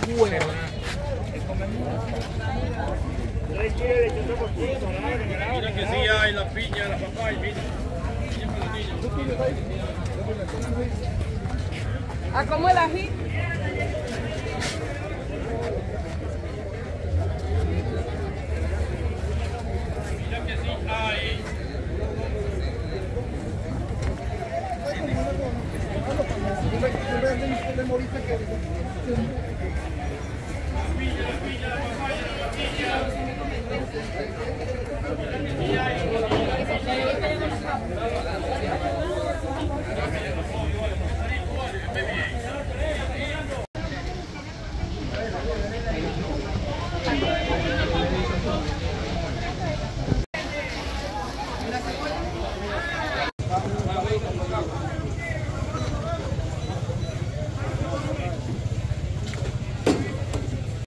buena. Mira que sí hay la piña, la papaya, mira. ¿A cómo el ají? Mira que sí hay.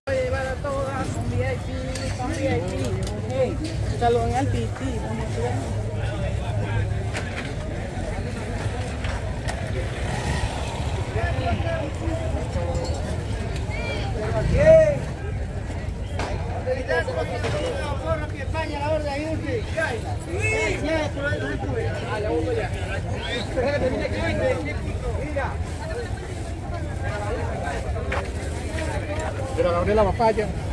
Voy a llevar a todas con VIP, con VIP. Hey, salón al piti, vamos a ver. Pero Gabriela.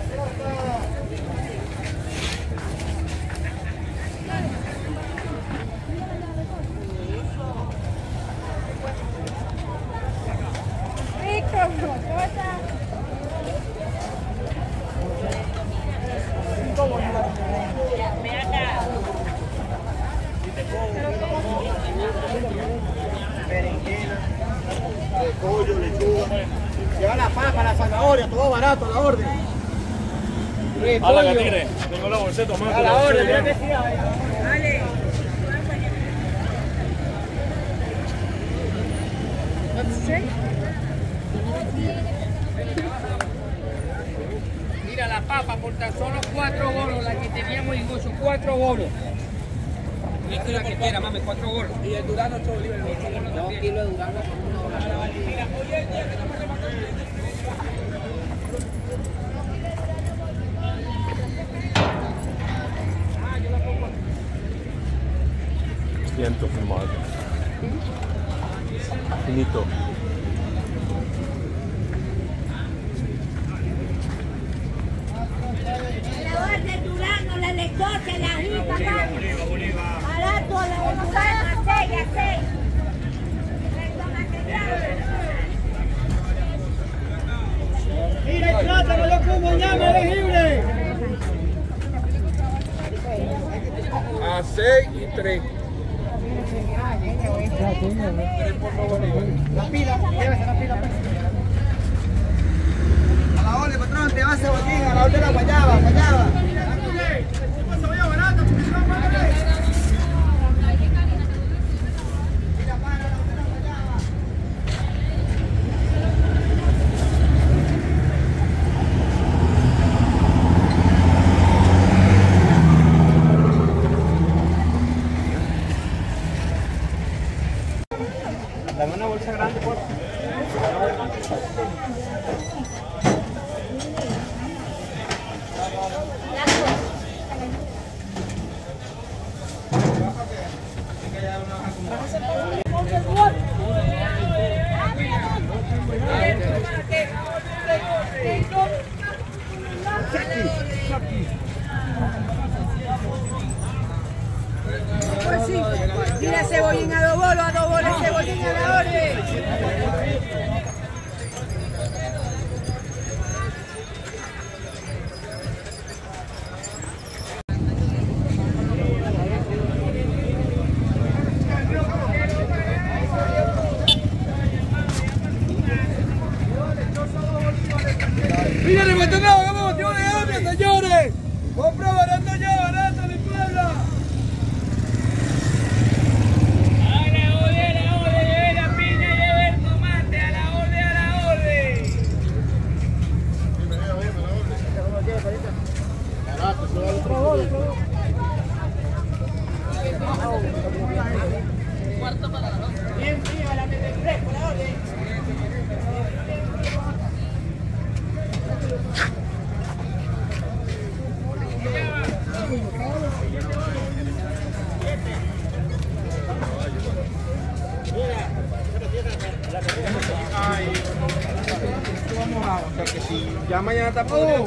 Pollo, lechuga. Lleva la papa, la zanahoria, todo barato a la orden. Hola, Catire. Tengo la bolsa de tomate. A la orden, mira que sí hay. Mira la papa por tan solo cuatro bolos, la que teníamos en gozo, cuatro bolos. Esta es la que quiera, mami, cuatro bolos. Y el durano ocho libras. Dos kilos de durano. Siento fumado. Finito. Barato, la Durano, seis, a 6 y 3. La pila, llévese la pila. Pues sí, mira cebollín Cuarto para la la. Ay, vamos a, o que si ya mañana está oh.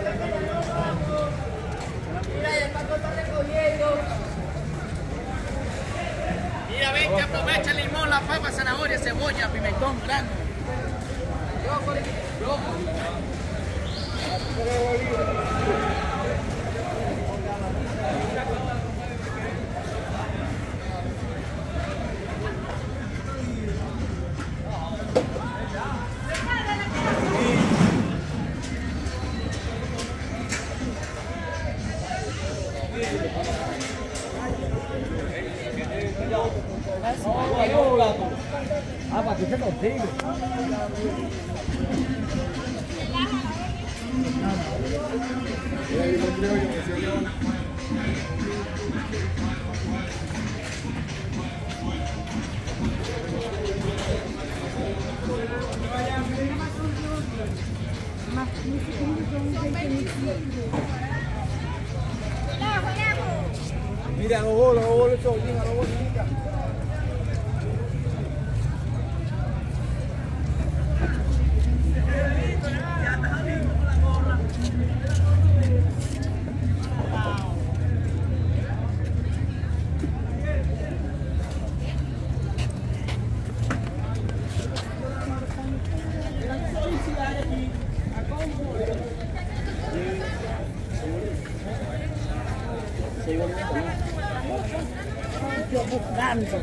que aprovecha el limón, la papa, zanahoria, cebolla, pimentón grande. Mira, los bolos, los bolos, los bolos, los. Siente,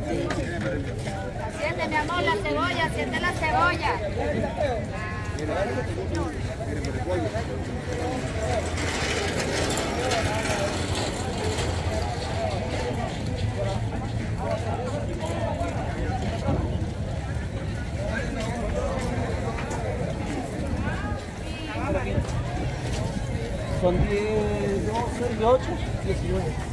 mi amor, la cebolla, siente la cebolla. Son 10, 12 y 8, 19.